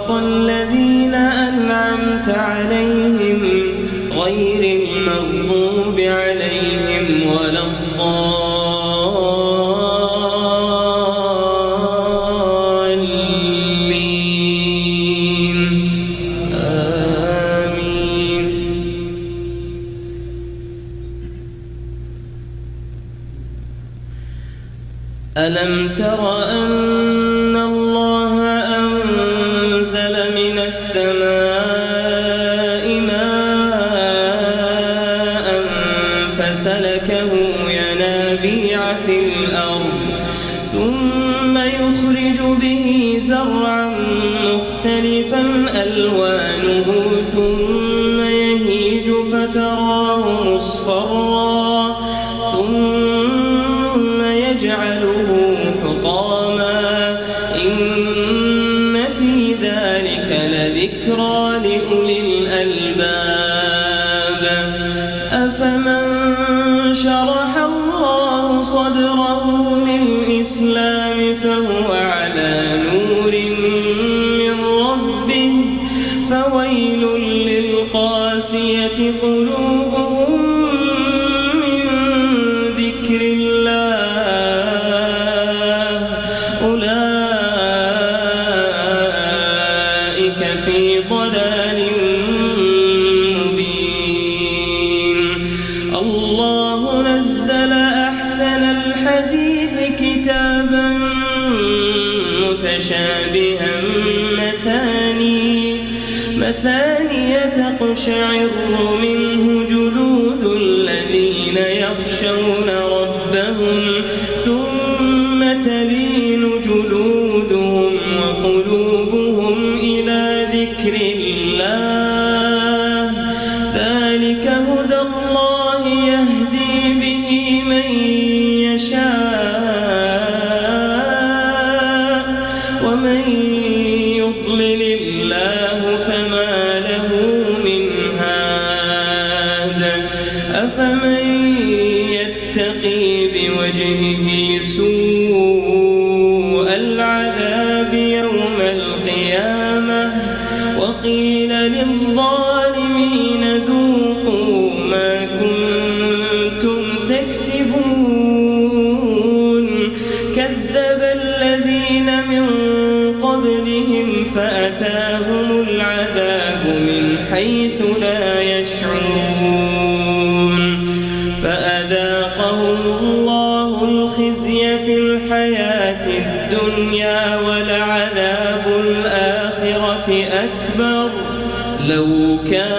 صراط الذين أنعمت عليهم غير المغضوب عليهم ولا الضالين. آمين. ألم تر أن السماء ماء فسلكه ينابيع في الأرض ثم يخرج به زرعا مختلفا ألوانه ثم يهيج فتراه مصفرا ثم لذكرى لأولي الألباب. أفمن شرح الله صدره للإسلام فهو على نور من ربه. فويل للقاسية قلوبهم من ذكر الله. أولئك متشابها مثاني مثانية تقشعر منه جلود الذين يخشون ربهم ثم تلين جلودهم وقلوبهم إلى ذكر الله. الله فما له من هاد أفمن يتقي بوجهه سوء العذاب يوم القيامة؟ وقيل للظالمين فأتاهم العذاب من حيث لا يشعرون فأذاقهم الله الخزي في الحياة الدنيا ولعذاب الآخرة أكبر لو كان